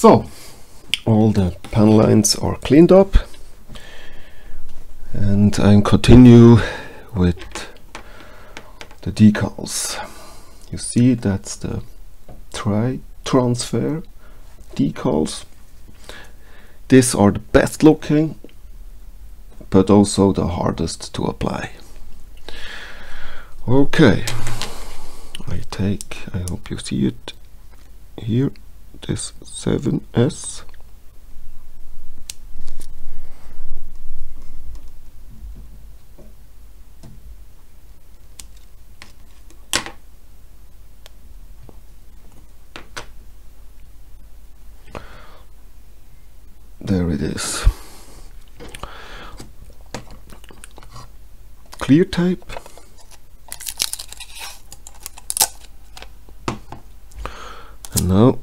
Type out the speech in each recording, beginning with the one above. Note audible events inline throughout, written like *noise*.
So, all the panel lines are cleaned up and I continue with the decals. You see that's the dry transfer decals. These are the best looking but also the hardest to apply. Okay, I take, I hope you see it here, this 7S. There it is. Clear tape and now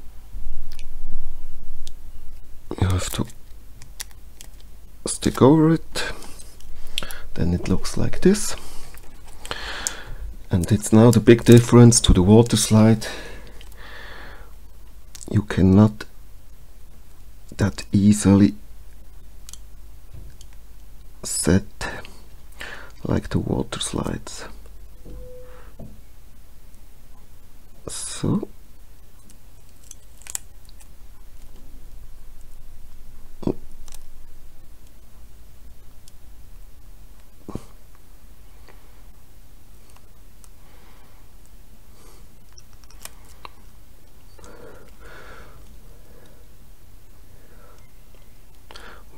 you have to stick over it. Then it looks like this. And it's now the big difference to the water slide. You cannot that easily set like the water slides. So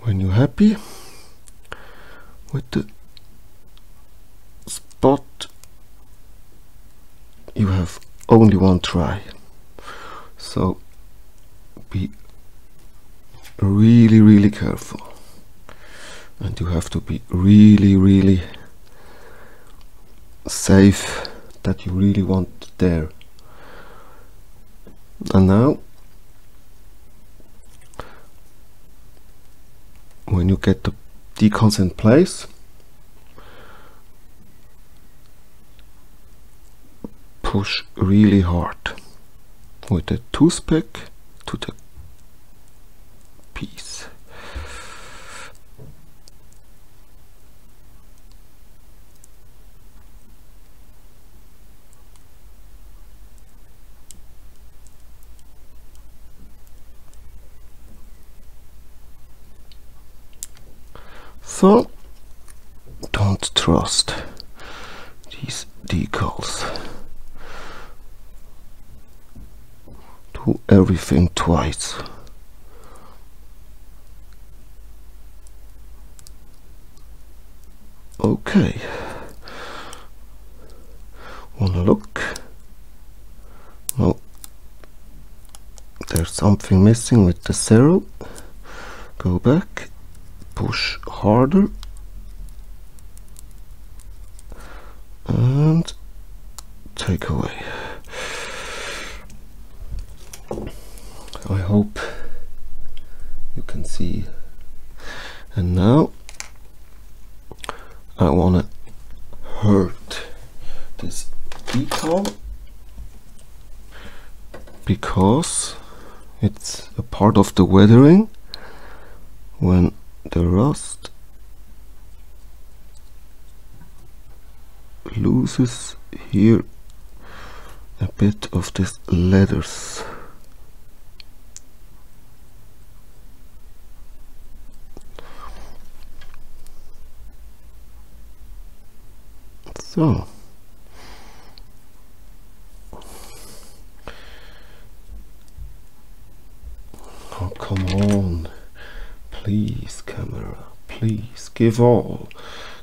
when you're happy with the spot you have only one try. So be really really careful. And you have to be really really safe that you really want there. And now when you get the decals in place. Push really hard with the toothpick to the piece So don't trust these decals. Do everything twice. Okay. Wanna look? No. There's something missing with the zero. Go back push harder and take away. I hope you can see and now I want to hurt this decal because it's a part of the weathering when the rust loses here a bit of these letters so oh come on please camera please give all.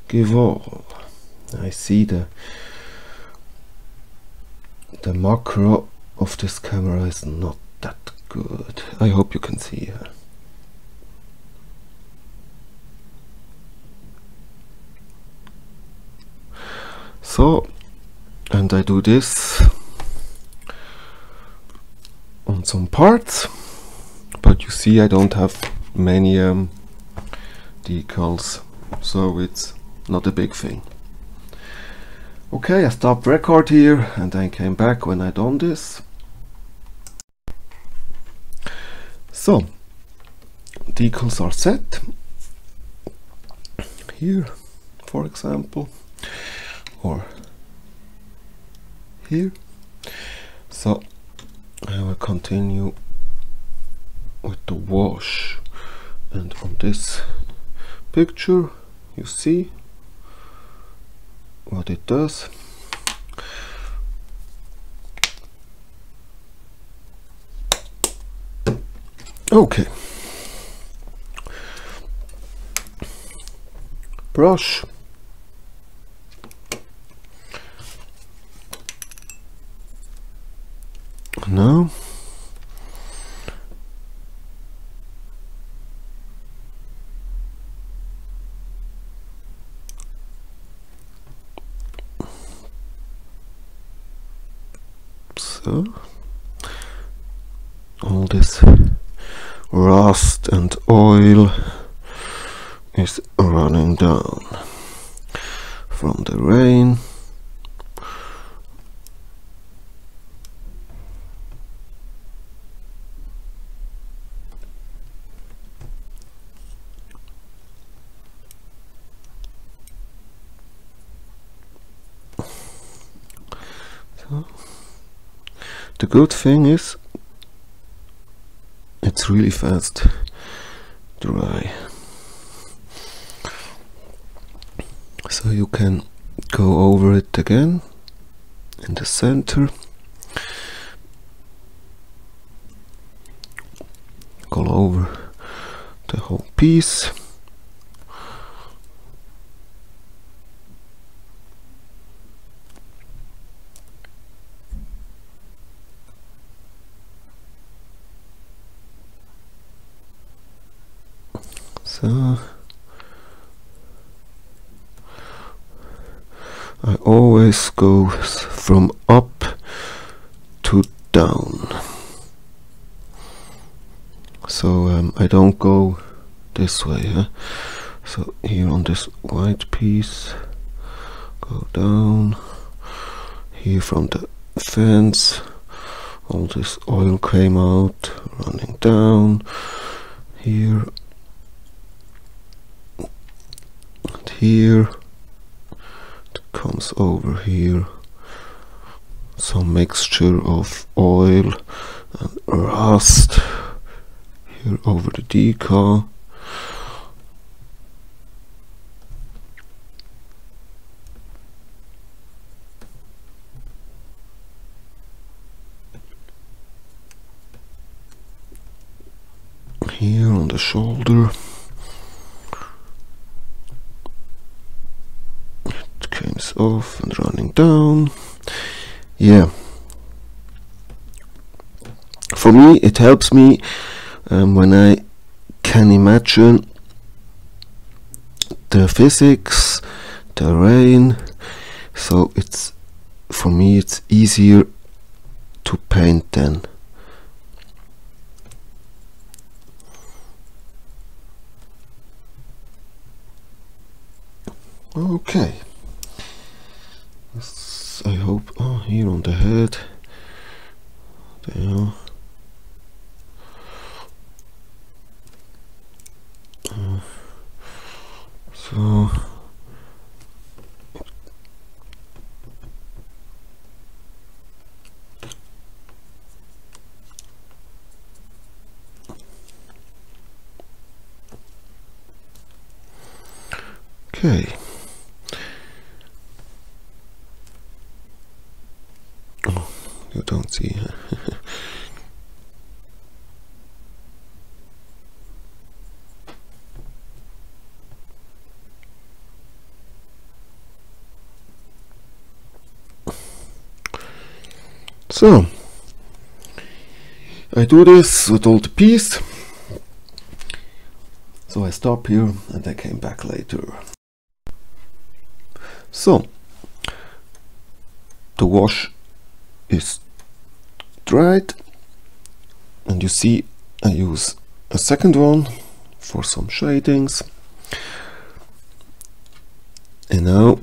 Give all. I see the the macro of this camera is not that good. I hope you can see her. So and I do this on some parts but you see I don't have many um, decals so it's not a big thing okay I stopped record here and then came back when I done this So, decals are set. Here, for example, or here. So, I will continue with the wash and on this picture you see what it does. Okay. Brush. Now so all this rust and oil is running down from the rain. So the good thing is it's really fast dry. So you can go over it again in the center. Go over the whole piece so I always go from up to down. So um, I don't go this way huh? so here on this white piece go down. Here from the fence all this oil came out running down. Here and here. It comes over here. Some mixture of oil and rust. Here over the decal. Here on the shoulder it comes off and running down. Yeah. For me it helps me um, when I can imagine the physics the rain so it's for me it's easier to paint then Okay. I hope. Oh, here on the head. There. Uh, so. Okay. Oh, you don't see. *laughs* so, I do this with all the piece. So I stop here and I came back later. So, the wash is dried and you see I use a second one for some shadings and now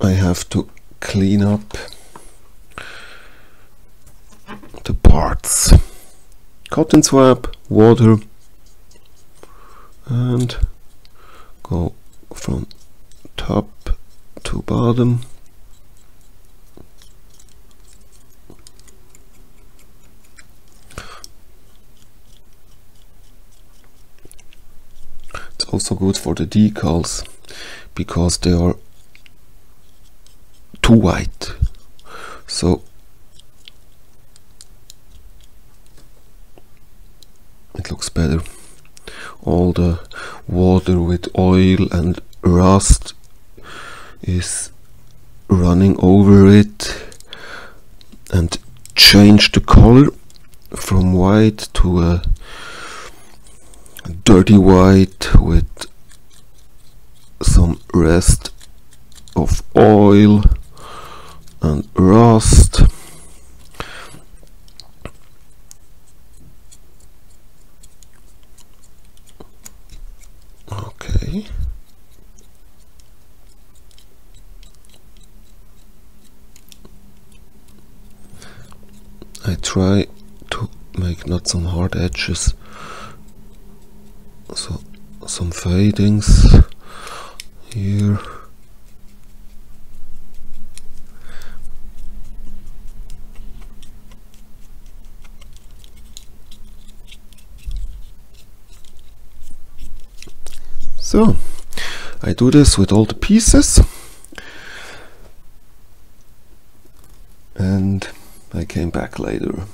I have to clean up the parts cotton swab, water, and go from top to bottom. It's also good for the decals because they are too white. So it looks better. All the water with oil and rust is running over it and change the color from white to a dirty white with some rest of oil and rust. Okay. I try to make not some hard edges so some fadings here. So I do this with all the pieces. And I came back later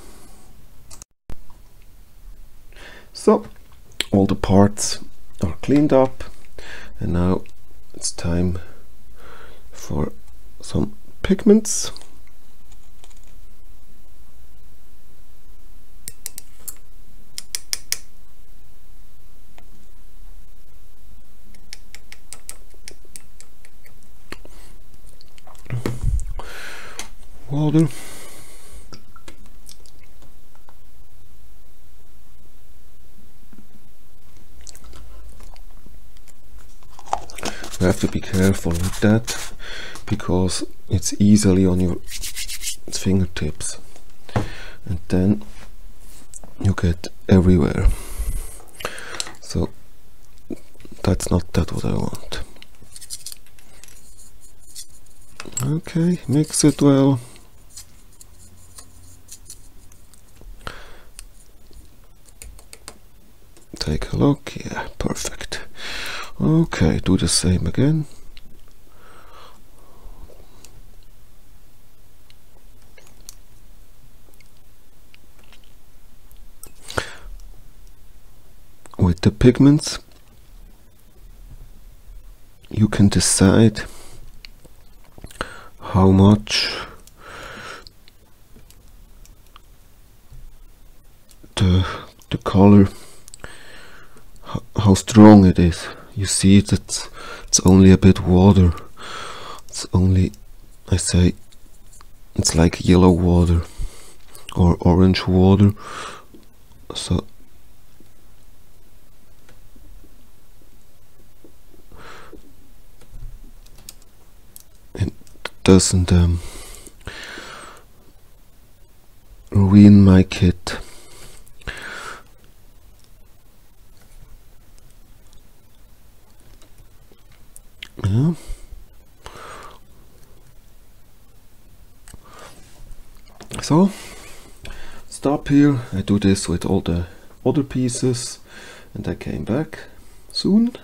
so all the parts are cleaned up and now it's time for some pigments water you have to be careful with that because it's easily on your fingertips. And then you get everywhere. So that's not that what I want. Okay mix it well. Take a look. Yeah perfect okay do the same again. With the pigments you can decide how much the the color how strong it is you see that it's, only a bit water. It's only I say it's like yellow water or orange water. So it doesn't um, ruin my kit yeah so stop here I do this with all the other pieces and I came back soon